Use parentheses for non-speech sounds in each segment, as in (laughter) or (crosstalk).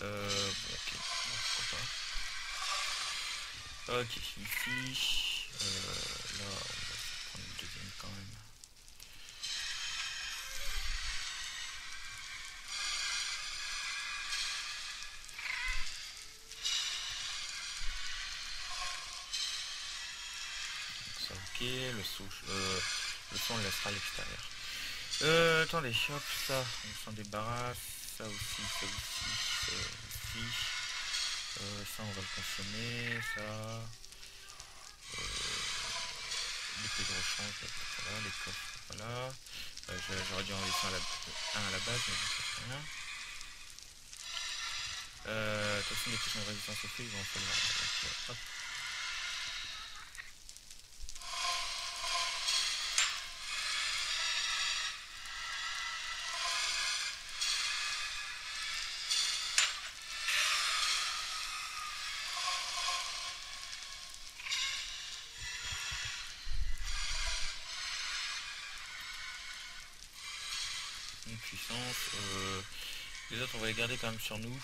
Euh, bon, ok, pourquoi pas. Ok, ici, euh, là, on va prendre une deuxième quand même. ça ok, le, souche, euh, le son on le laissera à l'extérieur. Euh, attendez, hop, ça, on s'en débarrasse, ça aussi, ça aussi, ça aussi. Euh, ça on va le consommer, ça. Euh, les de rechange, voilà, les coffres, voilà. Euh, J'aurais dû en laisser un à la, un à la base, mais ça rien. Euh, de toute façon, les questions de résistance au feu, ils vont falloir. Euh, hop. une puissance. Euh, les autres, on va les garder quand même sur nous.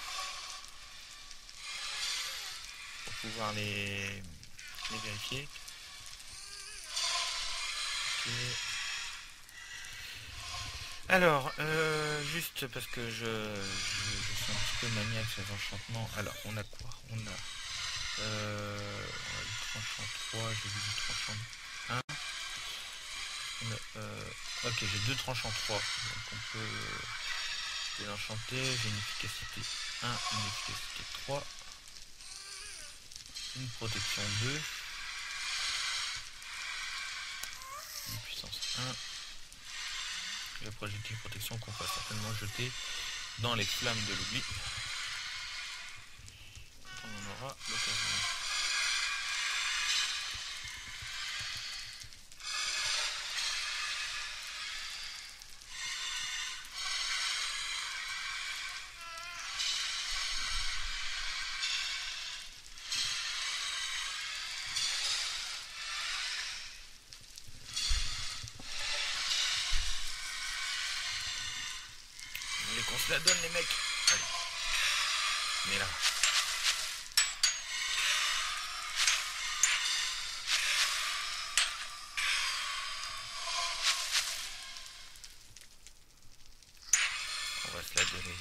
Pour pouvoir les, les vérifier. Alors, euh, juste parce que je, je, suis un petit peu maniaque sur les enchantements. Alors, on a quoi? On a, euh, du tranchant 3, j'ai vu du tranchant 1. On a, euh, ok, j'ai deux tranchants 3. Donc on peut euh, les enchanter. J'ai une efficacité 1, une efficacité 3. Une protection 2. Une puissance 1. Et le projectile protection qu'on va certainement jeter dans les flammes de l'oubli. On en aura l'occasion. La donne les mecs Allez. Mais là. On va se la donner.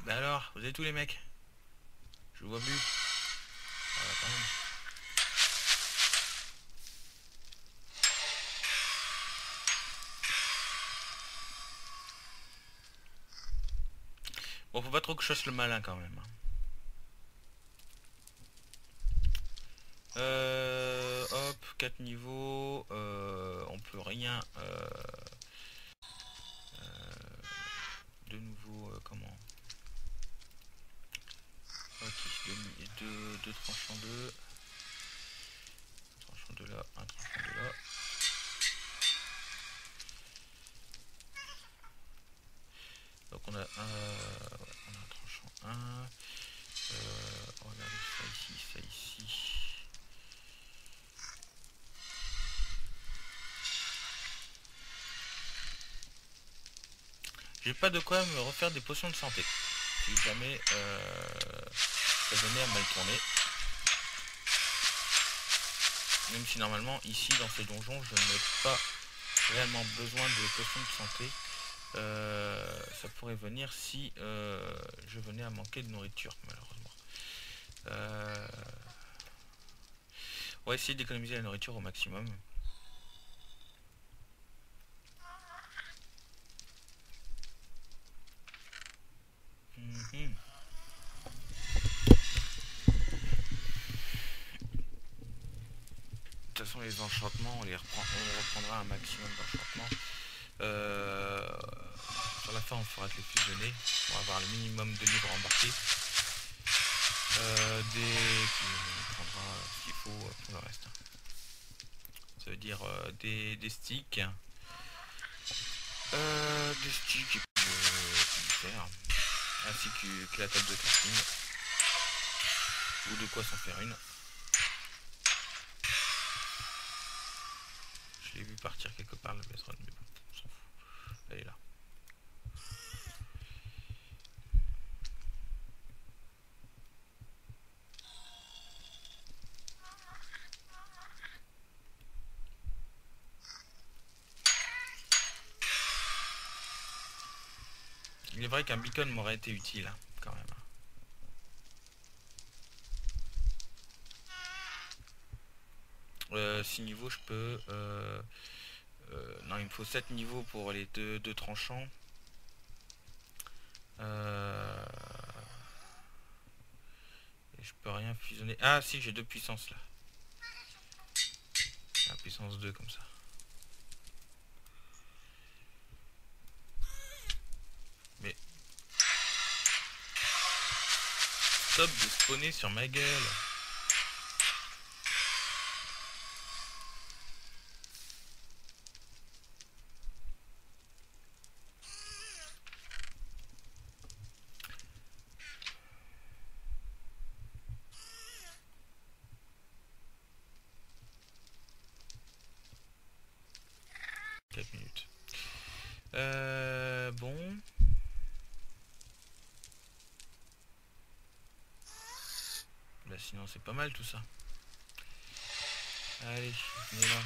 Bah alors, vous êtes tous les mecs? Je vous vois plus. Ah, bah, quand même. Bon, faut pas trop que je fasse le malin quand même. Euh, hop, 4 niveaux. euh, on peut rien. euh, euh, de nouveau, comment Ok, deux, deux, deux tranchants 2. Un tranchant de là, un tranchant de là. Donc on a un, J'ai pas de quoi me refaire des potions de santé. Si jamais euh, ça venait à mal tourner. Même si normalement ici dans ce donjon je n'ai pas réellement besoin de potions de santé. Euh, ça pourrait venir si euh, je venais à manquer de nourriture, malheureusement. On va essayer d'économiser la nourriture au maximum. Mhm. De toute façon, les enchantements, on les reprend, on reprendra un maximum d'enchantements. Euh, sur la fin, on fera que les fusionner pour avoir le minimum de livres embarqués. Euh, des on prendra ce qu'il faut pour le reste. Ça veut dire euh, des, des sticks, euh, des sticks et puis fer, ainsi que, que la table de crafting ou de quoi s'en faire une. partir quelque part la maison, mais bon, on s'en fout. Elle est là. Il est vrai qu'un beacon m'aurait été utile, hein, quand même. 6 euh, niveaux, je peux... Euh, euh, non, il me faut 7 niveaux pour les deux, deux tranchants. Je peux rien fusionner. Ah si, j'ai deux puissances là. La puissance 2 comme ça. Mais... Stop de spawner sur ma gueule. 4 minutes. Euh, bon. Bah sinon c'est pas mal tout ça. Allez, venez là.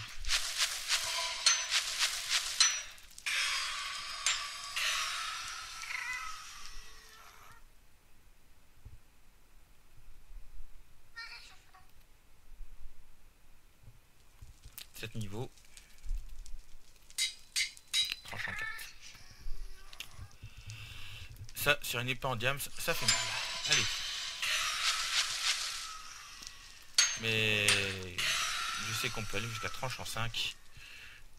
Sept niveaux. Ça, sur une épée en diams, ça fait mal. Allez. Mais je sais qu'on peut aller jusqu'à tranche en 5.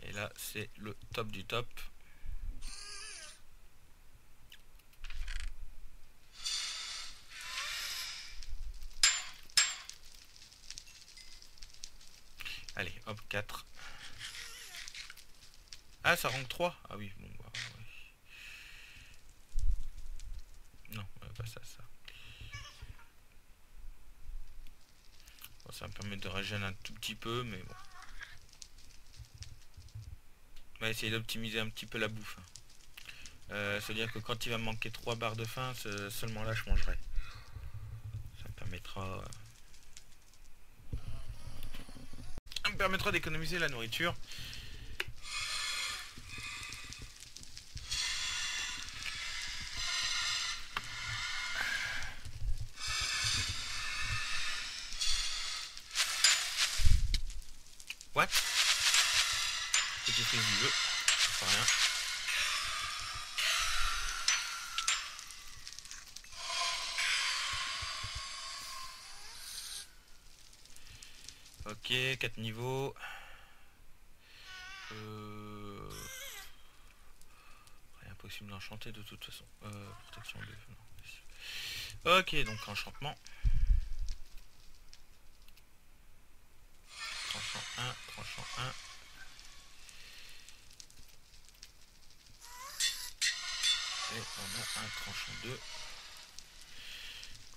Et là, c'est le top du top. Allez, hop, 4. Ah, ça rank 3 Ah oui, bon, bah, Non, euh, pas ça, ça. ça régénérer un tout petit peu, mais bon. On va essayer d'optimiser un petit peu la bouffe. Euh, C'est-à-dire que quand il va manquer 3 barres de faim, seulement là je mangerai. Ça me permettra... Euh, ça me permettra d'économiser la nourriture. What Petit fait du jeu. Ça rien. Ok, 4 niveaux. Euh... Rien possible d'enchanter de toute façon. Euh, protection 2. Ok, donc enchantement. tranchant 1, tranchant 1. Et on a un tranchant 2.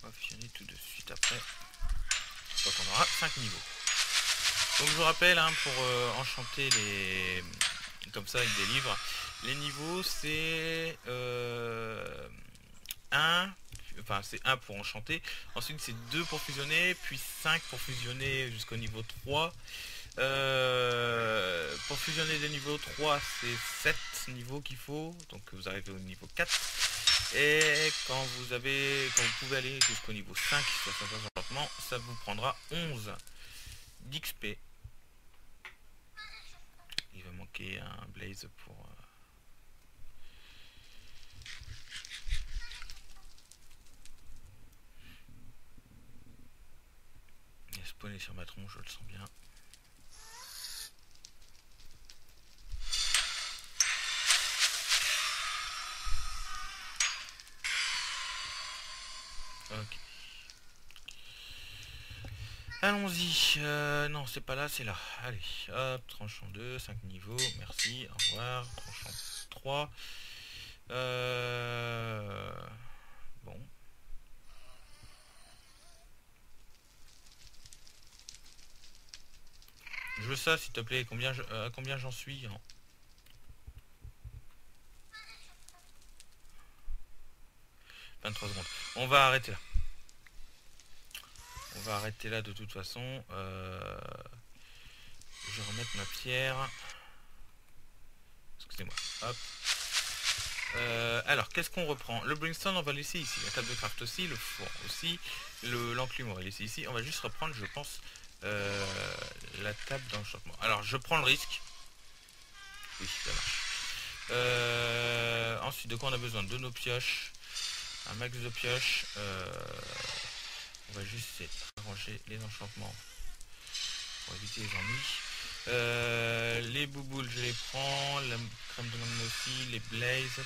On va fusionner tout de suite après. Donc on aura 5 niveaux. Donc je vous rappelle, hein, pour euh, enchanter les... comme ça avec des livres, les niveaux c'est euh, 1, enfin c'est 1 pour enchanter, ensuite c'est 2 pour fusionner, puis 5 pour fusionner jusqu'au niveau 3. Euh, pour fusionner des niveaux 3, c'est 7 niveaux qu'il faut, donc vous arrivez au niveau 4. Et quand vous pouvez aller jusqu'au niveau 5 sur certains ça vous prendra 11 d'XP. Il va manquer un blaze pour euh, sur ma je le sens bien. Allons-y. Euh, non, c'est pas là, c'est là. Allez, hop, tranchant 2, 5 niveaux, merci, au revoir. Tranchant 3. Euh... Bon. Je veux ça, s'il te plaît. Combien euh, combien j'en suis 23 secondes. On va arrêter là. On va arrêter là de toute façon. Euh, je vais remettre ma pierre. Excusez-moi. Euh, alors, qu'est-ce qu'on reprend? Le brimstone, on va laisser ici. La table de craft aussi, le four aussi. L'enclume, on va laisser ici. On va juste reprendre, je pense, euh, la table d'enchantement. Alors, je prends le risque. Oui, ça marche. Ensuite, de quoi on a besoin? De nos pioches. Un max de pioches. On va juste arranger les enchantements pour éviter les ennuis. les bouboules, je les prends. La crème de magma aussi. Les blazes.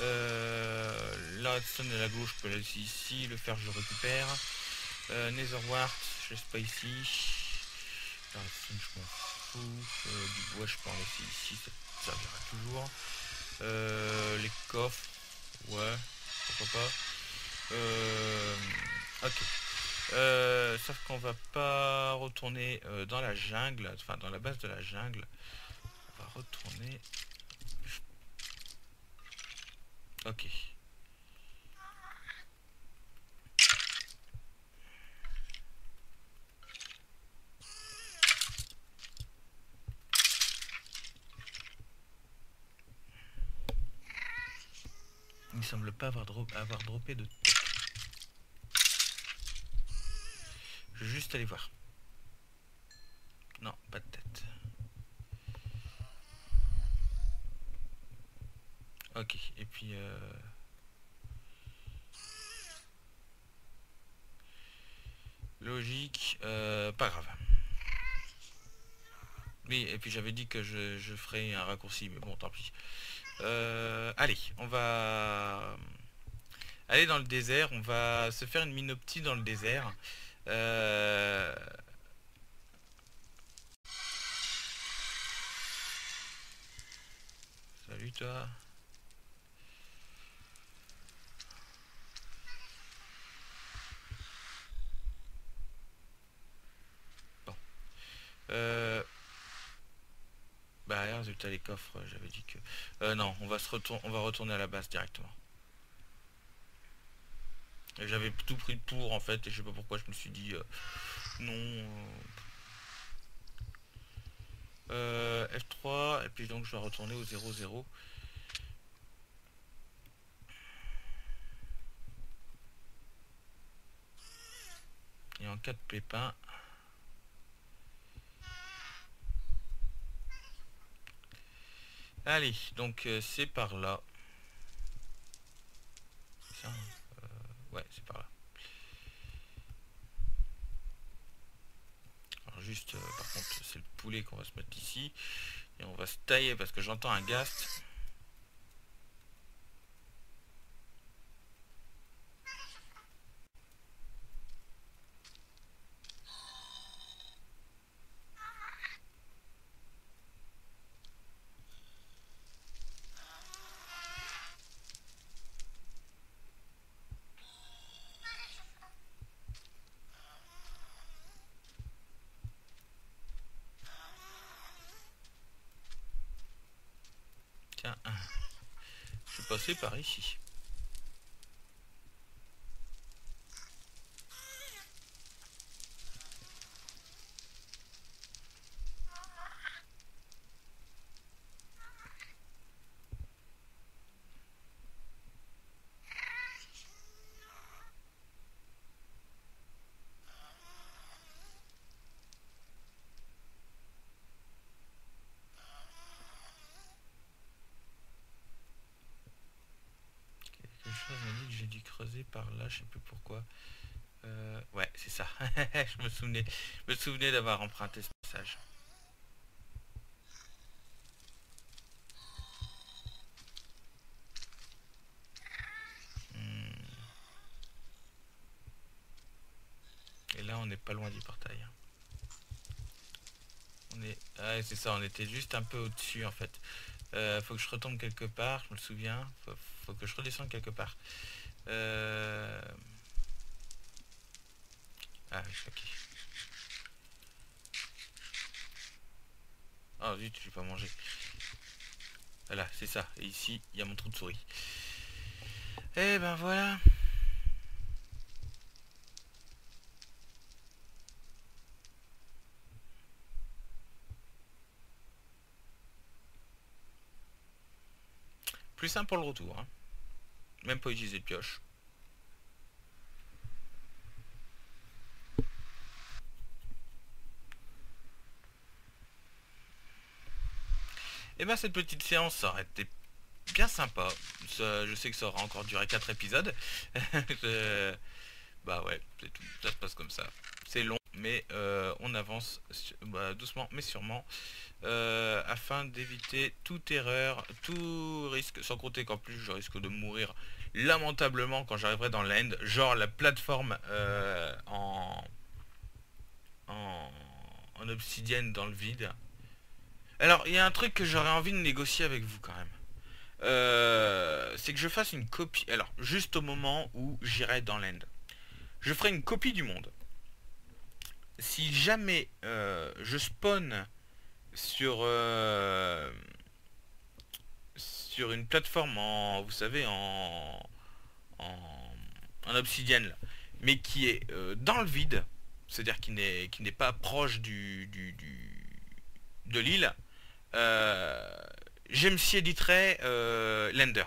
Euh, la redstone à la gauche, je peux la laisser ici. Le fer, je récupère. Euh, Netherwart, je laisse pas ici. La redstone, je m'en fous. Euh, du bois, je peux en laisser ici. Ça servira toujours. Euh, les coffres, ouais, pourquoi pas. Ok. sauf qu'on va pas retourner dans la jungle, enfin dans la base de la jungle. On va retourner Ok. Il semble pas avoir, avoir droppé de Je vais juste aller voir. Non, pas de tête. Ok, et puis... Euh... Logique, euh, pas grave. Oui, et puis j'avais dit que je, je, ferais un raccourci, mais bon, tant pis. Euh, allez, on va aller dans le désert. On va se faire une minoptie dans le désert. Euh... Salut toi. Euh... Bah résultat les coffres, j'avais dit que... Euh, non, on va, se retourner, on va retourner à la base directement. J'avais tout pris pour en fait, et je sais pas pourquoi je me suis dit euh, non. Euh, F3, et puis donc je vais retourner au 0-0. Et en cas de pépin, Allez, donc euh, c'est par là. Ça, euh, ouais, c'est par là. Alors juste, euh, par contre, c'est le poulet qu'on va se mettre ici. Et on va se tailler parce que j'entends un gast. Par ici. par là, je sais plus pourquoi. Euh, ouais, c'est ça. (laughs) je me souvenais, me souvenais d'avoir emprunté ce passage. Hmm. Et là, on n'est pas loin du portail. Hein. On est, ah, c'est ça. On était juste un peu au-dessus en fait. Euh, faut que je retombe quelque part. Je me souviens. Faut, faut que je redescende quelque part. Euh... Ah, je ok. Ah zut, je vais pas manger. Voilà, c'est ça. Et ici, il y a mon trou de souris. Et eh ben voilà. Plus simple pour le retour. Hein. Même pas utiliser de pioche. Et eh bien cette petite séance ça aurait été bien sympa. je sais que ça aura encore duré 4 épisodes. (laughs) bah ouais, c'est tout. Ça se passe comme ça. C'est long, mais euh, on avance bah, doucement mais sûrement. Euh, afin d'éviter toute erreur, tout risque, sans compter qu'en plus je risque de mourir lamentablement quand j'arriverai dans l'end, genre la plateforme euh, en, en, en obsidienne dans le vide. Alors, il y a un truc que j'aurais envie de négocier avec vous quand même. C'est que je fasse une copie. Alors, juste au moment où j'irai dans l'end. Je ferai une copie du monde. Si jamais euh, je spawn sur euh, sur une plateforme en vous savez en en, obsidienne mais qui est dans le vide c'est à dire qui n'est qui n'est pas proche du, du de l'île euh, J'aime éditerai euh, Lender.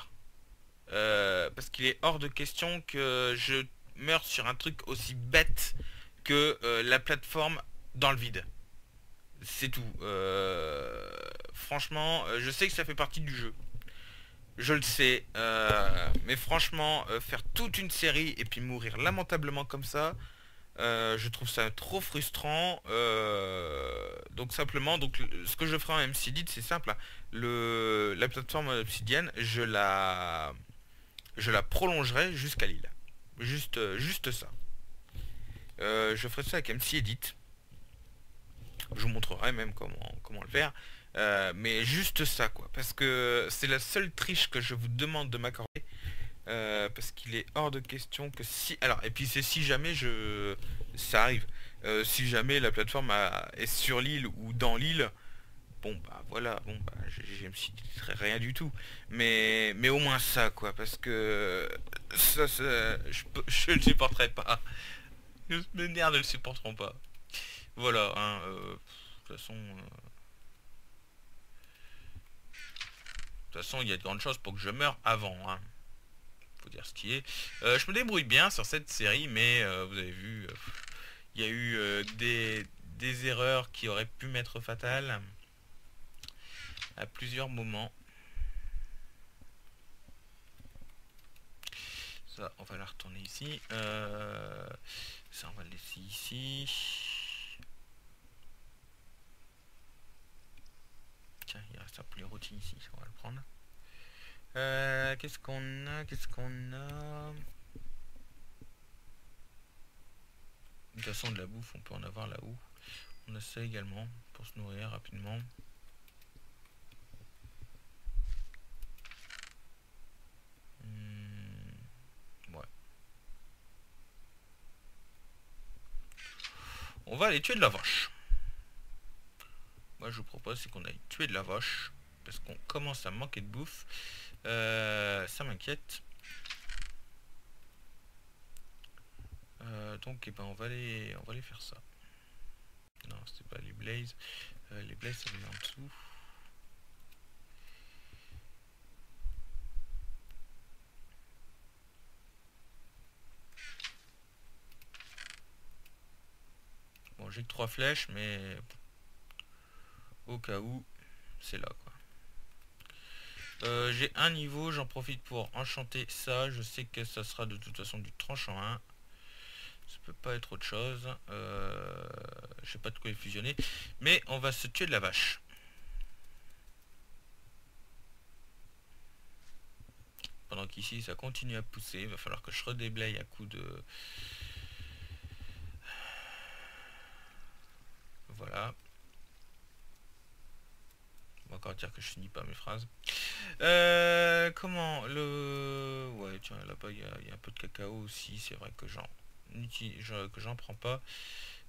Euh, parce qu'il est hors de question que je meure sur un truc aussi bête que euh, la plateforme dans le vide. C'est tout. franchement, je sais que ça fait partie du jeu. Je le sais. mais franchement, faire toute une série et puis mourir lamentablement comme ça, euh, je trouve ça trop frustrant. Euh, donc simplement, donc ce que je ferai en MCD, c'est simple. Hein. La plateforme obsidienne, je la, je la prolongerai jusqu'à l'île. Juste, juste ça. Euh, je ferai ça avec MC Edit. Je vous montrerai même comment, le faire. mais juste ça quoi. Parce que c'est la seule triche que je vous demande de m'accorder. Euh, parce qu'il est hors de question que si... Alors, et puis c'est si jamais je... Ça arrive. Euh, si jamais la plateforme est sur l'île ou dans l'île, bon bah voilà, bon bah je me suis rien du tout. Mais, mais au moins ça quoi, parce que ça, je, je le supporterai pas. (laughs) Mes nerfs ne le supporteront pas. Voilà, hein, euh, de toute façon... De toute façon, il y a de grandes chances pour que je meure avant. Hein dire ce qui est. Euh, je me débrouille bien sur cette série, mais euh, vous avez vu, euh, il y a eu des, erreurs qui auraient pu m'être fatales à plusieurs moments. On va la retourner ici. ça, on va le laisser ici. Tiens, il reste un peu les routines ici, on va le prendre. Euh, qu'est-ce qu'on a Qu'est-ce qu'on a? De toute façon, de la bouffe, on peut en avoir là-haut. On a ça également pour se nourrir rapidement. Hmm, ouais. On va aller tuer de la vache. Moi, je vous propose, c'est qu'on aille tuer de la vache. Parce qu'on commence à manquer de bouffe. Euh, ça m'inquiète. Euh, donc, eh ben, on va aller, on va aller faire ça. Non, c'était pas les blazes. Euh, les blazes, ça vient en dessous. Bon, j'ai que trois flèches, mais au cas où, c'est là. Euh, j'ai un niveau, j'en profite pour enchanter ça. Je sais que ça sera de toute façon du tranchant 1. Ça peut pas être autre chose. Euh, je sais pas de quoi il fusionner. Mais on va se tuer de la vache. Pendant qu'ici ça continue à pousser. Il va falloir que je redéblaye à coup de... Voilà encore dire que je finis pas mes phrases. Euh, comment le... Ouais, tiens, là-bas, il y, a un peu de cacao aussi. C'est vrai que j'en que j'en prends pas.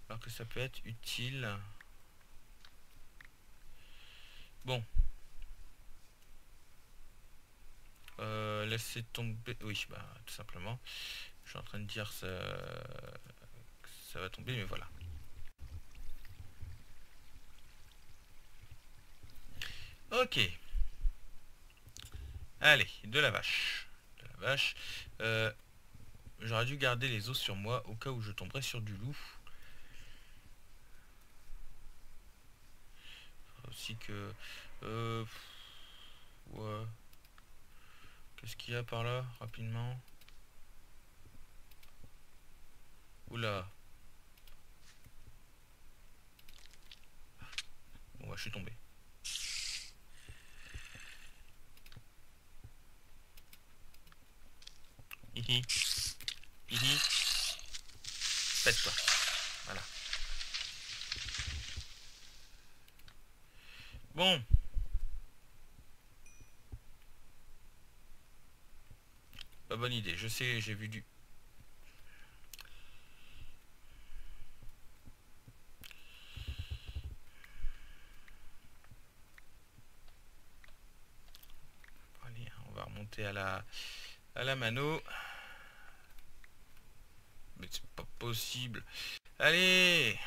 Alors que ça peut être utile. Bon. Euh, laisser tomber... Oui, bah, tout simplement. Je suis en train de dire ça, ça va tomber, mais voilà. Ok. Allez, de la vache. De la vache. Euh, j'aurais dû garder les os sur moi au cas où je tomberais sur du loup. Aussi que... Euh. Qu'est-ce qu'il y a par là, rapidement Oula. Bon, bah, je suis tombé. Hihi. Hihi. Pète-toi. Voilà. Bon. Pas bonne idée. Je sais, j'ai vu du... Allez, on va remonter à la à la mano. Mais c'est pas Allez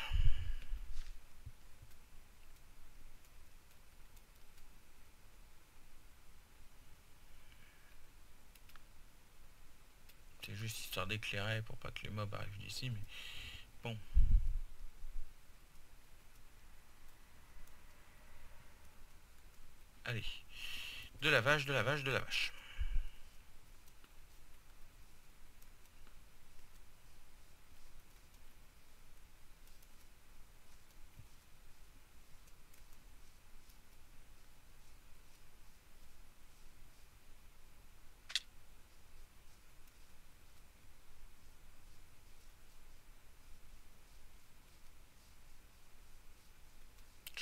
C'est juste histoire d'éclairer pour pas que les mobs arrivent d'ici, mais bon. Allez. De la vache, de la vache, de la vache.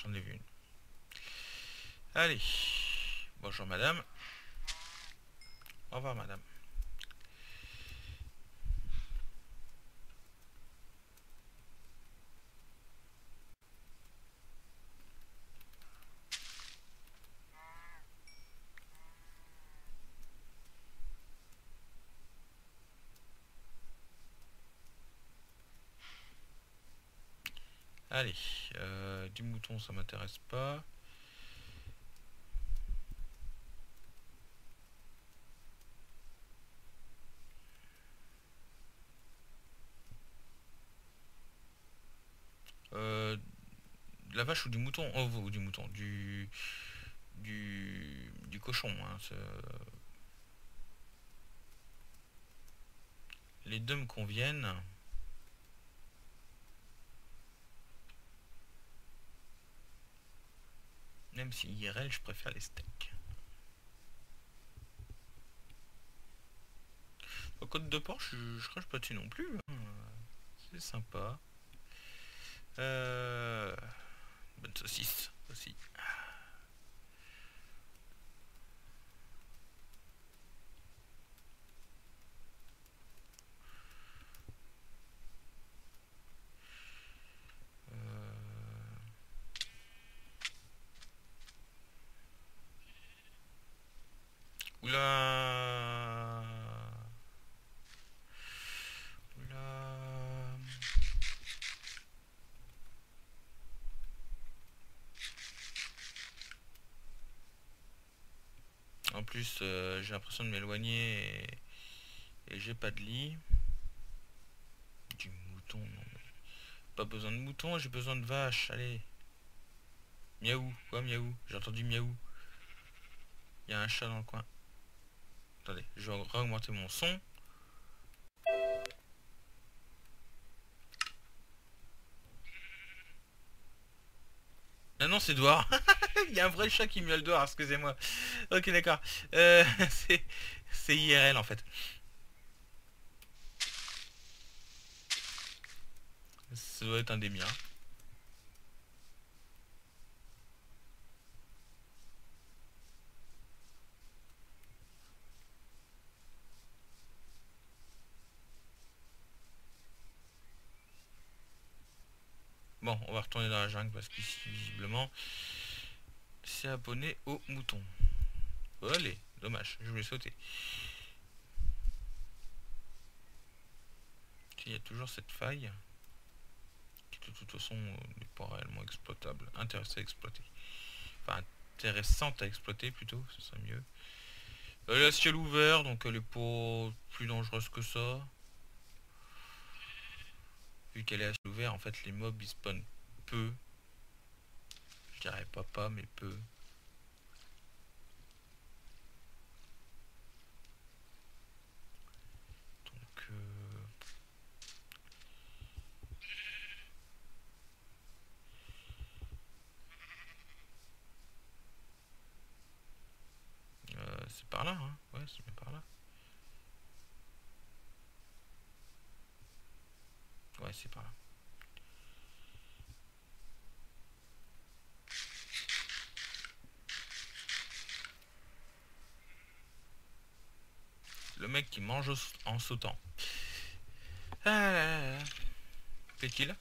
J'en ai vu une. Allez. Bonjour madame. Au revoir madame. Allez, euh, du mouton ça m'intéresse pas. Euh, la ou du mouton Oh, ou du mouton, du... Du, du cochon. Hein, les deux me conviennent. Même si IRL, je préfère les steaks. Au côte de porc, je, je crache pas dessus non plus. Hein. C'est sympa. Euh, aussi. Euh, j'ai l'impression de m'éloigner et, j'ai pas de lit. Du mouton, non. Pas besoin de mouton, j'ai besoin de vache, allez. Miaou, quoi miaou? J'ai entendu miaou. Il y a un chat dans le coin. Attendez, je vais augmenter mon son. Ah non, c'est dehors. (laughs) (laughs) Il y a un vrai chat qui miaule dehors, excusez-moi. Ok, d'accord. Euh, (laughs) c'est IRL en fait. Ça doit être un des miens. Bon, on va retourner dans la jungle parce qu'ici, visiblement, c'est abonné au mouton. allez, dommage, je voulais sauter. Il y a toujours cette faille qui de toute façon n'est pas réellement exploitable, intéressante à exploiter. Enfin, intéressante à exploiter plutôt, ce serait mieux. Elle a ciel ouvert, donc elle est pas plus dangereuse que ça. Vu qu'elle est à ciel ouvert, en fait, les mobs, ils spawnent peu. Je dirais pas pas, mais peu. Donc... Euh... euh c'est par là, hein Ouais, c'est par là. Ouais, c'est par là. Qui mange en sautant. Ah Fait-il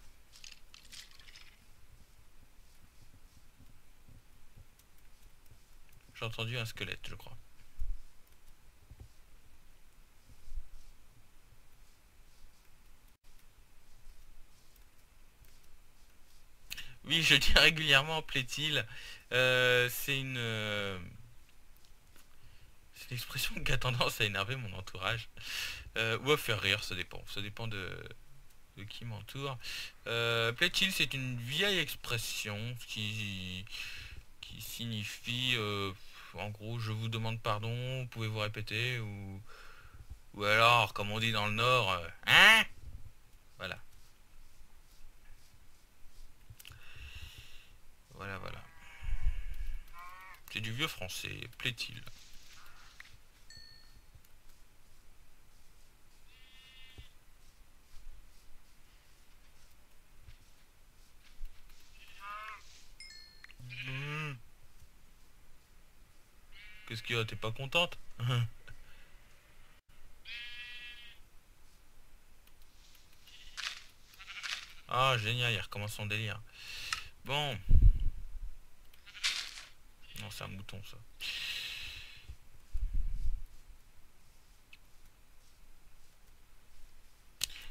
J'ai entendu un squelette, je crois. Oui, je dis (laughs) régulièrement plaît-il. Euh, c'est une... Euh, c'est une expression qui a tendance à énerver mon entourage. Euh, ou à faire rire, ça dépend. Ça dépend de, de qui m'entoure. Euh, plaît-il, c'est une vieille expression qui, qui signifie... en gros, je vous demande pardon, pouvez-vous répéter ou... Ou alors, comme on dit dans le Nord, hein? Voilà. Voilà, voilà. C'est du vieux français, plaît-il? Hmm. Qu'est-ce qu'il T'es pas contente Ah, génial, il recommence son délire. Bon. Non, c'est un mouton, ça.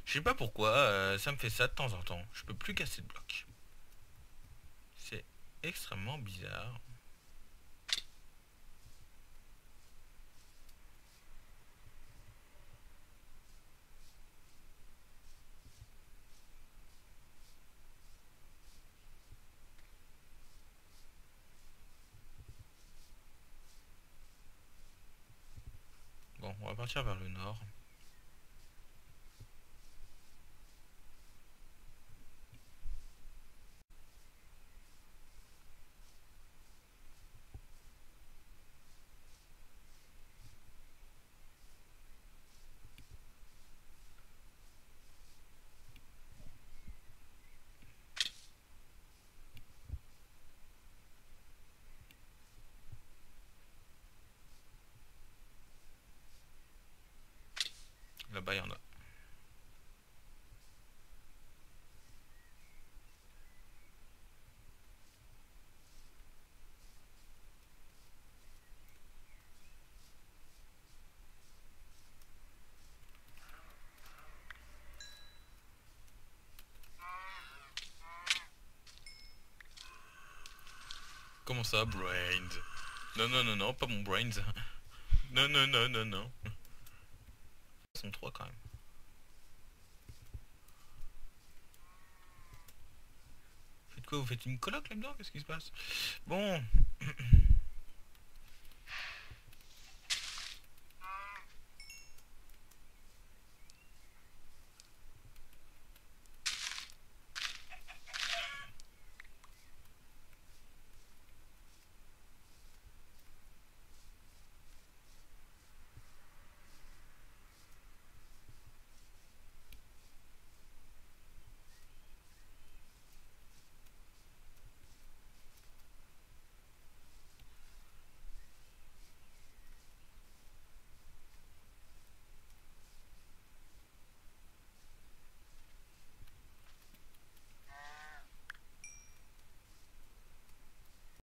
Je sais pas pourquoi, euh, ça me fait ça de temps en temps. Je peux plus casser de bloc. C'est extrêmement bizarre. Vers le nord. Là-bas, a. Comment ça, brains? Non, non, non, non, pas mon brains. (laughs) Non, non, non, non, non sont trois quand même. Faites quoi Vous faites une coloc là-dedans? Qu'est-ce qui se passe? Bon. (clears throat)